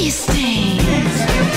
tasting.